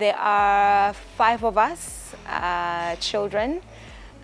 there are five of us, uh, children,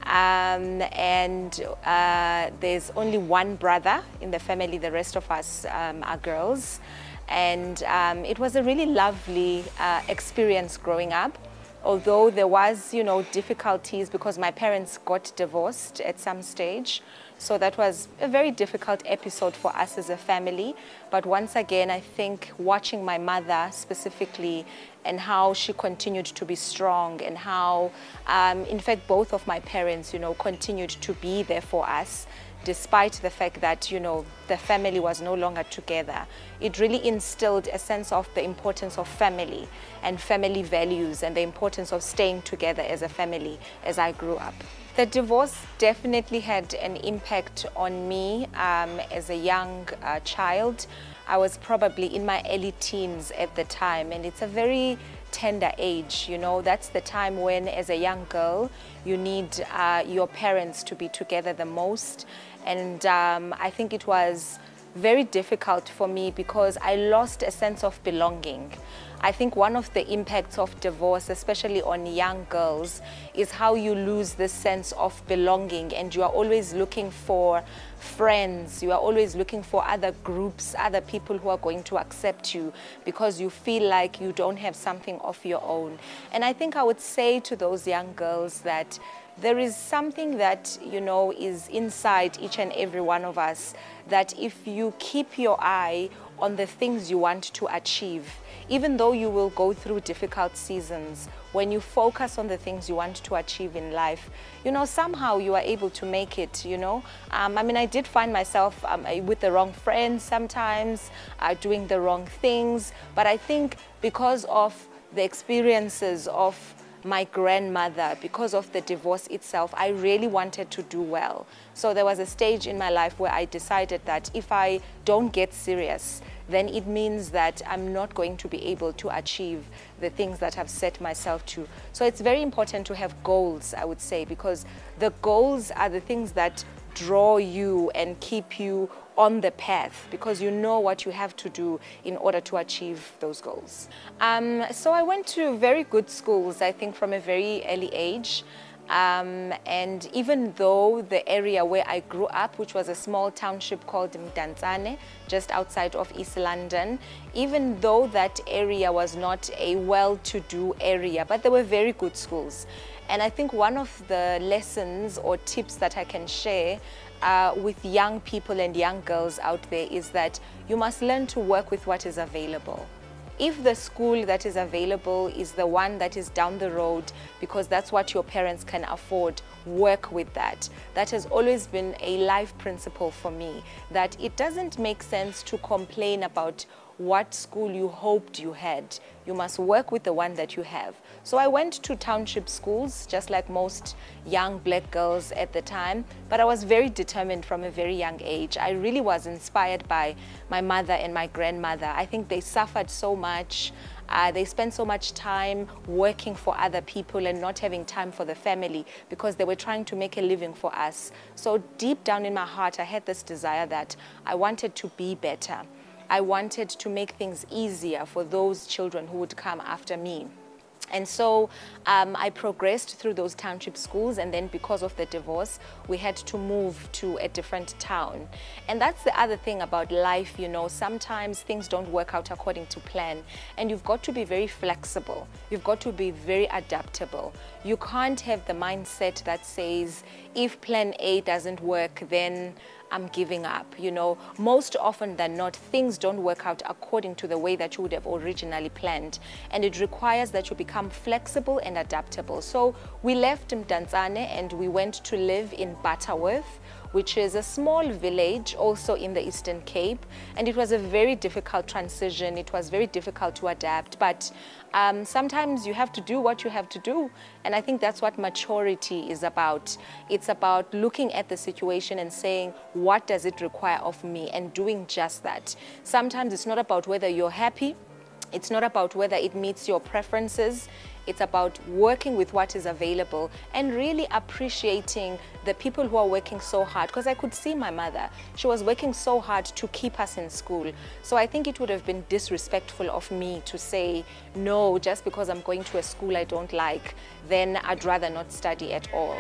um, and uh, there's only one brother in the family. The rest of us um, are girls. And um, it was a really lovely uh, experience growing up. Although there was, you know, difficulties because my parents got divorced at some stage. So that was a very difficult episode for us as a family. But once again, I think watching my mother specifically and how she continued to be strong and how, um, in fact, both of my parents, you know, continued to be there for us despite the fact that, you know, the family was no longer together. It really instilled a sense of the importance of family and family values and the importance of staying together as a family as I grew up. The divorce definitely had an impact on me um, as a young uh, child. I was probably in my early teens at the time, and it's a very tender age. You know, that's the time when, as a young girl, you need uh, your parents to be together the most. And um, I think it was very difficult for me because I lost a sense of belonging. I think one of the impacts of divorce, especially on young girls, is how you lose the sense of belonging and you are always looking for friends, you are always looking for other groups, other people who are going to accept you because you feel like you don't have something of your own. And I think I would say to those young girls that there is something that, you know, is inside each and every one of us that if you keep your eye on the things you want to achieve, even though you will go through difficult seasons, when you focus on the things you want to achieve in life, you know, somehow you are able to make it, you know. Um, I mean, I did find myself um, with the wrong friends sometimes, uh, doing the wrong things, but I think because of the experiences of my grandmother, because of the divorce itself, I really wanted to do well. So there was a stage in my life where I decided that if I don't get serious, then it means that I'm not going to be able to achieve the things that I've set myself to. So it's very important to have goals, I would say, because the goals are the things that draw you and keep you on the path because you know what you have to do in order to achieve those goals. Um, so I went to very good schools, I think from a very early age. Um, and even though the area where I grew up, which was a small township called Mdantsane, just outside of East London, even though that area was not a well-to-do area, but there were very good schools. And I think one of the lessons or tips that I can share uh, with young people and young girls out there is that you must learn to work with what is available. If the school that is available is the one that is down the road because that's what your parents can afford, work with that. That has always been a life principle for me, that it doesn't make sense to complain about what school you hoped you had. You must work with the one that you have. So I went to township schools, just like most young black girls at the time, but I was very determined from a very young age. I really was inspired by my mother and my grandmother. I think they suffered so much. Uh, they spent so much time working for other people and not having time for the family because they were trying to make a living for us. So deep down in my heart, I had this desire that I wanted to be better. I wanted to make things easier for those children who would come after me. And so um, I progressed through those township schools and then because of the divorce, we had to move to a different town. And that's the other thing about life, you know, sometimes things don't work out according to plan and you've got to be very flexible. You've got to be very adaptable. You can't have the mindset that says, if plan A doesn't work, then I'm giving up. You know, most often than not, things don't work out according to the way that you would have originally planned. And it requires that you become flexible and adaptable. So we left Mdantsane and we went to live in Butterworth which is a small village also in the Eastern Cape. And it was a very difficult transition. It was very difficult to adapt. But um, sometimes you have to do what you have to do. And I think that's what maturity is about. It's about looking at the situation and saying, what does it require of me? And doing just that. Sometimes it's not about whether you're happy It's not about whether it meets your preferences. It's about working with what is available and really appreciating the people who are working so hard. Because I could see my mother, she was working so hard to keep us in school. So I think it would have been disrespectful of me to say, no, just because I'm going to a school I don't like, then I'd rather not study at all.